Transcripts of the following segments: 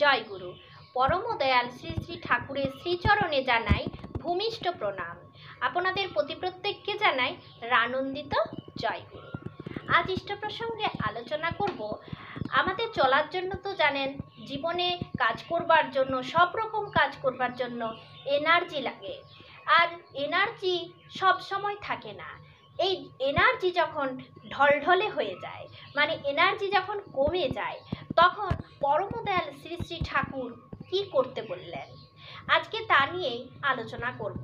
জয় গুরু পরম দয়াল শ্রী শ্রী ঠাকুরের শ্রীচরণে জানাই ভূমিষ্ঠ প্রণাম। আপনাদের প্রতি প্রত্যেককে জানাই রানন্দিত জয় গুরু আজ ইষ্ট প্রসঙ্গে আলোচনা করব, আমাদের চলার জন্য তো জানেন, জীবনে কাজ করবার জন্য, সব রকম কাজ করবার জন্য এনার্জি লাগে। আর এনার্জি সব সময় থাকে না। এই এনার্জি যখন ঢলঢলে হয়ে যায় মানে এনার্জি যখন কমে যায়, তখন পরমদয়াল শ্রী ঠাকুর কি করতে বললেন? আজকে তা নিয়েই আলোচনা করব।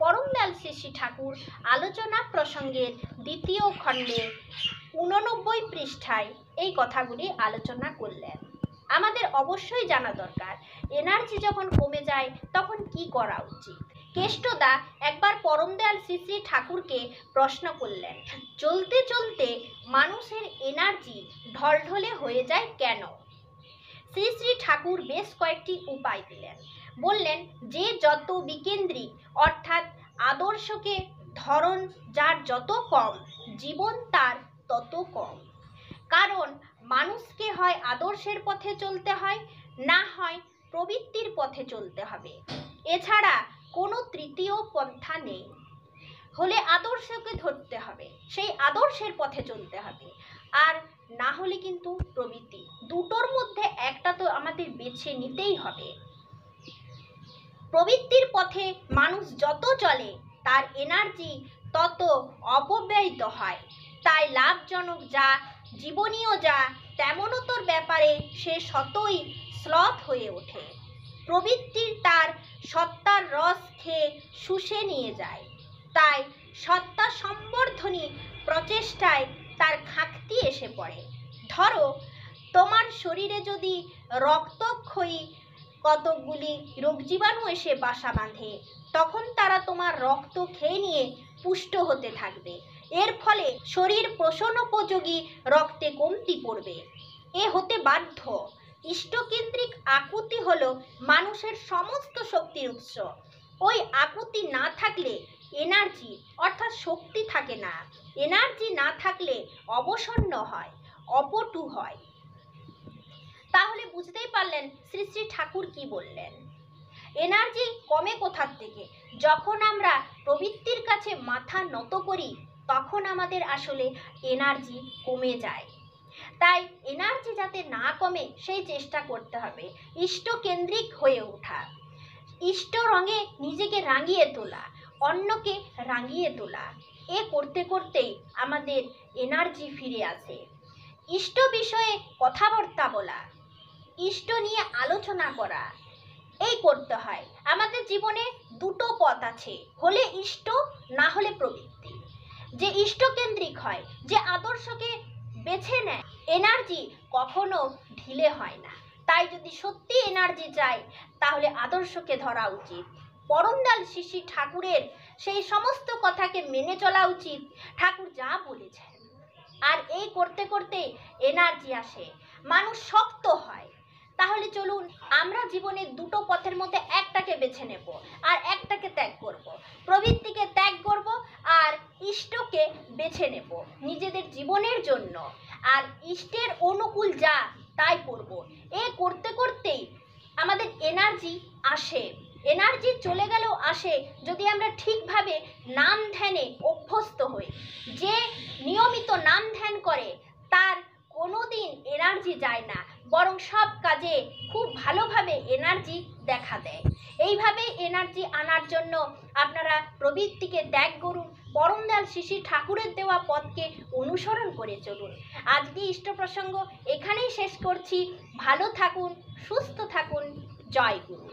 পরমদয়াল শ্রী শ্রী ঠাকুর আলোচনা প্রসঙ্গের দ্বিতীয় খণ্ডে উননব্বই পৃষ্ঠায় এই কথাগুলি আলোচনা করলেন। আমাদের অবশ্যই জানা দরকার, এনার্জি যখন কমে যায় তখন কি করা উচিত? কেষ্টদা একবার পরমদয়াল শ্রী শ্রী ঠাকুরকে প্রশ্ন করলেন, চলতে চলতে মানুষের এনার্জি ঢলঢলে হয়ে যায় কেন? শ্রী শ্রী ঠাকুর বেশ কয়েকটি উপায় দিলেন। বললেন, যে যত বিকেন্দ্রিক, অর্থাৎ আদর্শকে ধরন যার যত কম, জীবন তার তত কম। কারণ মানুষকে হয় আদর্শের পথে চলতে হয়, না হয় প্রবৃত্তির পথে চলতে হবে। এছাড়া কোনো তৃতীয় পন্থা নেই। হলে আদর্শকে ধরতে হবে, সেই আদর্শের পথে চলতে হবে। আর না হলে কিন্তু প্রবৃত্তি। দুটোর মধ্যে একটা তো আমাদের বেছে নিতেই হবে। প্রবৃত্তির পথে মানুষ যত চলে, তার এনার্জি তত অপব্যয়িত হয়। তাই লাভজনক যা, জীবনীয় যা তেমনতর ব্যাপারে সে শতই শ্লথ হয়ে ওঠে। প্রবৃত্তির তার সত্তার রস খেয়ে শুষে নিয়ে যায়। তাই সত্তা সম্বর্ধনী প্রচেষ্টায় তার ঘাটতি এসে পড়ে। ধরো, তোমার শরীরে যদি রক্তক্ষয়ী কতকগুলি রোগ জীবাণু এসে বাসা বাঁধে, তখন তারা তোমার রক্ত খেয়ে নিয়ে পুষ্ট হতে থাকবে। এর ফলে শরীর পোষণোপযোগী রক্তে কমতি পড়বে। এ হতে বাধ্য। ইষ্টকেন্দ্রিক আকুতি হল মানুষের সমস্ত শক্তির উৎস। ওই আকুতি না থাকলে এনার্জি অর্থাৎ শক্তি থাকে না। এনার্জি না থাকলে অবসন্ন হয়, অপটু হয়। তাহলে বুঝতেই পারলেন শ্রী শ্রী ঠাকুর কি বললেন। এনার্জি কমে কোথার থেকে? যখন আমরা প্রবৃত্তির কাছে মাথা নত করি, তখন আমাদের আসলে এনার্জি কমে যায়। তাই এনার্জি যাতে না কমে, সেই চেষ্টা করতে হবে। ইষ্টকেন্দ্রিক হয়ে ওঠা। ইষ্ট রঙে নিজেকে রাঙিয়ে তোলা, অন্যকে রাঙিয়ে তোলা। এ করতে করতেই আমাদের এনার্জি ফিরে আসে। ইষ্ট বিষয়ে কথাবার্তা বলা, ইষ্ট নিয়ে আলোচনা করা, এই করতে হয়। আমাদের জীবনে দুটো পথ আছে, হলে ইষ্ট, না হলে প্রবৃত্তি। যে ইষ্টকেন্দ্রিক হয়, যে আদর্শকে বেছে নেয় এনার্জি কখনো ঢিলে হয় না। তাই যদি সত্যি এনার্জি চাই, তাহলে আদর্শকে ধরা উচিত। পরমদাল শিশি ঠাকুরের সেই সমস্ত কথাকে মেনে চলা উচিত। ঠাকুর যা বলেছেন। আর এই করতে করতে এনার্জি আসে। মানুষ শক্ত হয়। তাহলে চলুন আমরা জীবনের দুটো পথের মধ্যে একটাকে বেছে নেব আর একটাকে ত্যাগ করব। প্রবৃত্তিকে ত্যাগ করব আর ইষ্টকে বেছে নেব নিজেদের জীবনের জন্য। আর ইষ্টের অনুকূল যা, তাই করব। এ করতে করতেই আমাদের এনার্জি আসে। এনার্জি চলে গেলেও আসে যদি আমরা ঠিকভাবে নাম ধ্যানে অভ্যস্ত হই। যে নিয়মিত নাম ধ্যান করে, তার কোনো দিন এনার্জি যায় না, বরং সব কাজে খুব ভালোভাবে এনার্জি দেখা দেয়। এইভাবে এনার্জি আনার জন্য আপনারা প্রবৃত্তিকে ত্যাগ করুন পরমদাল শিশি ঠাকুরের দেওয়া পথকে অনুসরণ করে চলুন। আজকে ইষ্ট প্রসঙ্গ এখানেই শেষ করছি। ভালো থাকুন, সুস্থ থাকুন, জয় গুরু।